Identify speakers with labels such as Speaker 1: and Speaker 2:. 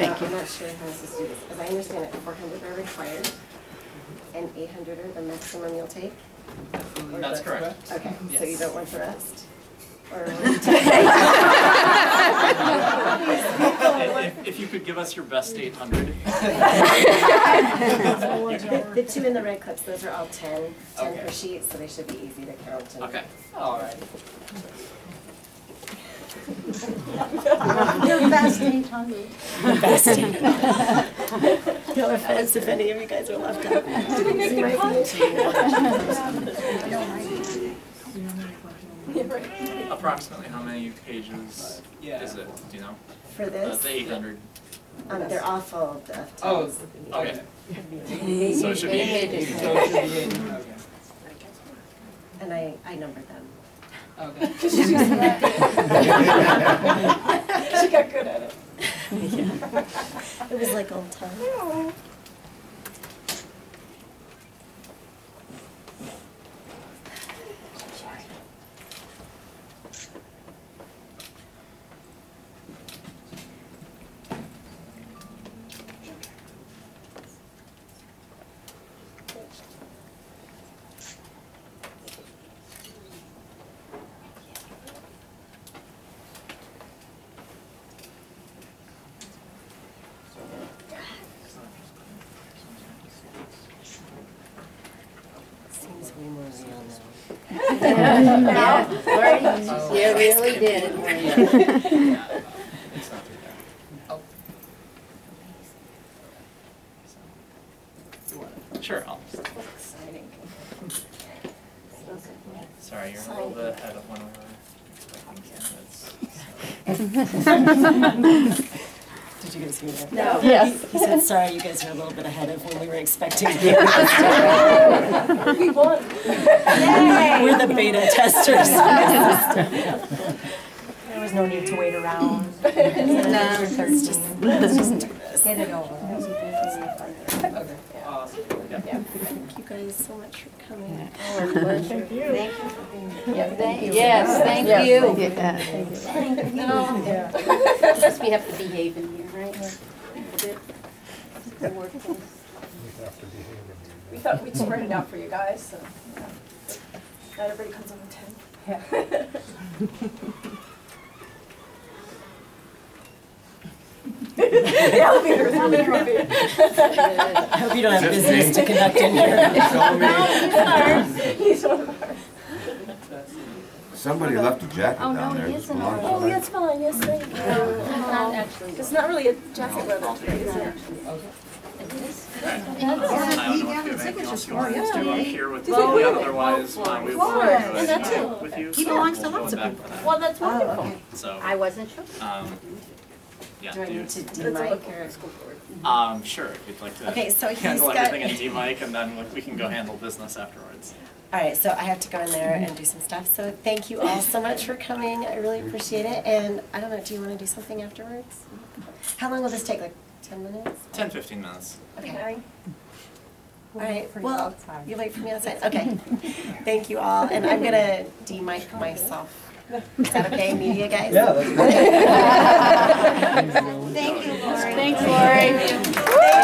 Speaker 1: Thank uh,
Speaker 2: I'm not sure how this is used. As I understand it, four hundred are required and eight hundred are the maximum you'll take? Or
Speaker 3: That's correct.
Speaker 2: Okay, so you don't want the rest? Or?
Speaker 3: If, if you could give us your best eight hundred.
Speaker 2: The two in the red clips, those are all 10, per
Speaker 3: Okay.
Speaker 2: sheet, so they should be easy to count. and-
Speaker 3: Okay, all right.
Speaker 4: Your best eight hundred.
Speaker 2: No offense if any of you guys are left out.
Speaker 3: Approximately how many pages
Speaker 5: Yeah.
Speaker 3: is it, do you know?
Speaker 2: For
Speaker 3: Uh,
Speaker 2: this,
Speaker 3: The eight hundred,
Speaker 2: um, they're awful. full of.
Speaker 5: Oh,
Speaker 3: okay,
Speaker 5: okay.
Speaker 3: so it should be eight.
Speaker 5: So it should be eight, okay.
Speaker 2: And I, I numbered them.
Speaker 5: Okay.
Speaker 4: She got good at it. Yeah.
Speaker 2: It was like old time. Seems more real now.
Speaker 1: Yeah, you really did.
Speaker 3: Yeah. Sure, I'll, sorry, you're a little ahead of when we were.
Speaker 2: Did you guys hear that?
Speaker 1: No.
Speaker 2: Yes. He said, sorry, you guys are a little bit ahead of when we were expecting you.
Speaker 4: We won.
Speaker 2: We're the beta testers. There was no need to wait around. Let's just, let's just do this.
Speaker 4: Get it over.
Speaker 5: Okay.
Speaker 3: Awesome, yeah.
Speaker 2: Thank you guys so much for coming.
Speaker 1: Our pleasure.
Speaker 4: Thank you for being here.
Speaker 1: Yeah, thank- you. Yes, thank you.
Speaker 4: Yeah.
Speaker 1: Guess we have to behave in here, right? A bit. The workplace.
Speaker 4: We thought we'd spread it out for you guys, so. yeah. Not everybody comes on the ten. Elevators really creepy.
Speaker 2: I hope you don't have business to conduct in here.
Speaker 4: He's one of ours.
Speaker 6: Somebody left a jacket
Speaker 1: Oh,
Speaker 6: down
Speaker 1: no,
Speaker 6: there.
Speaker 1: he
Speaker 6: Does
Speaker 1: isn't.
Speaker 6: it belong to
Speaker 4: Oh,
Speaker 6: somebody?
Speaker 4: that's fine, yes, thank you.
Speaker 1: Not.
Speaker 4: It's not really a jacket weather today, is it?
Speaker 3: I don't know if you have anything else you want to do up here with
Speaker 4: Well,
Speaker 3: media, otherwise, uh, we will go
Speaker 4: Florence,
Speaker 3: into
Speaker 4: and that's
Speaker 3: it
Speaker 4: it.
Speaker 3: with you.
Speaker 1: He belongs to
Speaker 3: we'll
Speaker 1: lots of people.
Speaker 4: Well, that's wonderful.
Speaker 3: So,
Speaker 1: I wasn't sure.
Speaker 3: Yeah,
Speaker 2: Do I
Speaker 3: do you,
Speaker 2: need to
Speaker 4: That's
Speaker 2: do
Speaker 4: a
Speaker 2: mic
Speaker 4: local
Speaker 2: or?
Speaker 4: school board.
Speaker 3: um, sure, if you'd like to
Speaker 2: Okay, so he's
Speaker 3: handle
Speaker 2: got-
Speaker 3: everything in D-Mic and then we- we can go handle business afterwards.
Speaker 2: All right, so I have to go in there and do some stuff. So thank you all so much for coming. I really appreciate it. And I don't know, do you want to do something afterwards? How long will this take? Like 10 minutes?
Speaker 3: 10, 15 minutes.
Speaker 2: Okay. All right, well, you wait for me outside. Okay. Thank you all. And I'm going to de-mic myself. Is that okay, media guys?
Speaker 5: Yeah, that's great.
Speaker 1: Thank you, Lori. Thanks, Lori.
Speaker 2: Thank you.